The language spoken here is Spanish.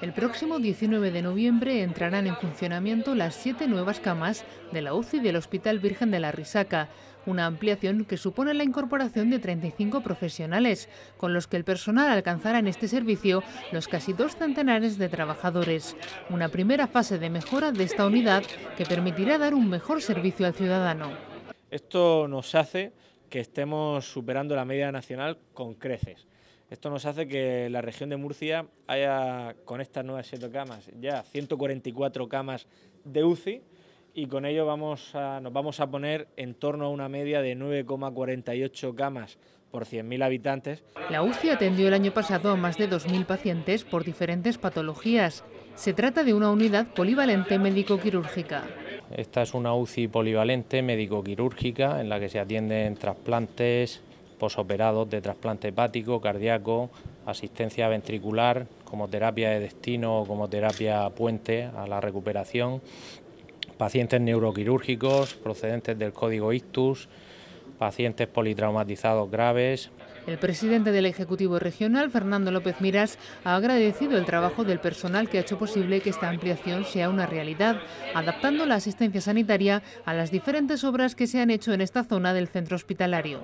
El próximo 19 de noviembre entrarán en funcionamiento las siete nuevas camas de la UCI del Hospital Virgen de la Risaca, una ampliación que supone la incorporación de 35 profesionales, con los que el personal alcanzará en este servicio los casi dos centenares de trabajadores. Una primera fase de mejora de esta unidad que permitirá dar un mejor servicio al ciudadano. Esto nos hace que estemos superando la media nacional con creces. Esto nos hace que la región de Murcia haya, con estas nuevas siete camas, ya 144 camas de UCI y con ello vamos a, nos vamos a poner en torno a una media de 9,48 camas por 100.000 habitantes. La UCI atendió el año pasado a más de 2.000 pacientes por diferentes patologías. Se trata de una unidad polivalente médico-quirúrgica. Esta es una UCI polivalente médico-quirúrgica en la que se atienden trasplantes posoperados de trasplante hepático, cardíaco, asistencia ventricular, como terapia de destino o como terapia puente a la recuperación, pacientes neuroquirúrgicos procedentes del código ictus, pacientes politraumatizados graves. El presidente del Ejecutivo Regional, Fernando López Miras, ha agradecido el trabajo del personal que ha hecho posible que esta ampliación sea una realidad, adaptando la asistencia sanitaria a las diferentes obras que se han hecho en esta zona del centro hospitalario.